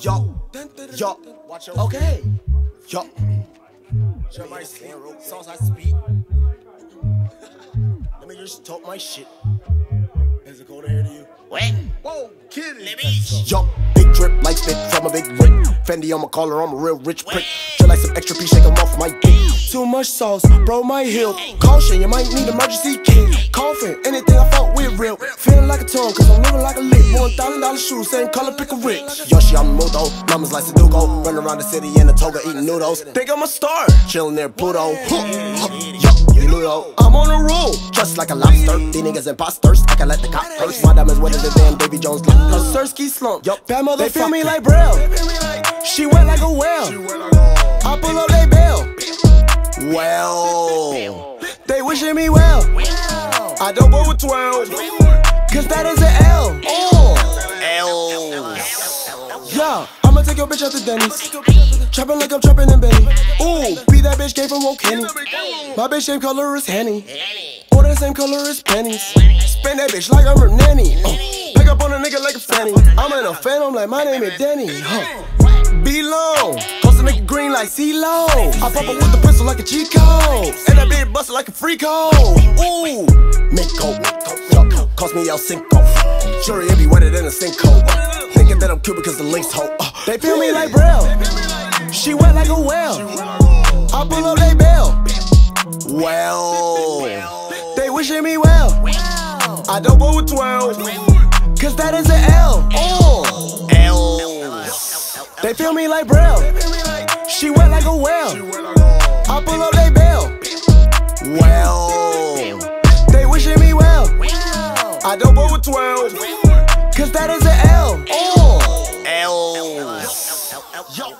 Yo, yo, okay, yo. Shut my sauce I speak. Let me just talk my shit. Is it cold here to you? What? Whoa, kid. Let me. Yo, big drip like fit from a big brick. Fendi on my collar, I'm a real rich prick. Feel like some extra piece, shake 'em off my dick. Too much sauce, bro, my heel. Caution, you might need emergency kit. Coughing, anything I fuck with real. Like a tongue, cause I'm living like a lick. One thousand dollar shoes, same color, pick a rich. Yoshi, I'm Mudo. Mamas like Sudoku. Run around the city in a toga eating noodles. Think I'm a star, chilling near Pluto. Huh, huh, Yo, you Ludo. I'm on a roll, just like a lobster. These niggas imposters, I can let the cop first. My diamonds wetter than damn Davy Jones. Sirski slump. Yo, bad mother feel me like Braille. She wet like a whale. I pull up they bail. Well, they wishing me well. I don't go with 12. Cause that is an L. L. Yeah, I'ma take your bitch out to Denny's. Trapping like I'm trapping in Benny. Ooh, be that bitch came from Kenny. My bitch same color as Henny. Or the same color as pennies. Spend that bitch like I'm her nanny. Uh, pick up on a nigga like a fanny. I'm in a phantom like my name is Denny. Huh. Be long, cause a nigga green like CeeLo. I pop up with the pistol like a Chico. And that bitch bustin' like a free code. Ooh, cost me El Cinco. Jury, it be wetter than a sinkhole. Thinking that I'm cute because the links hold. Uh, they feel me like Braille. She wet like a whale. I pull up they bail. Well, they wishing me well. I don't go with 12. Cause that is an L. L. They feel me like Braille. I don't go with 12. Cause that is an L. L. Yo.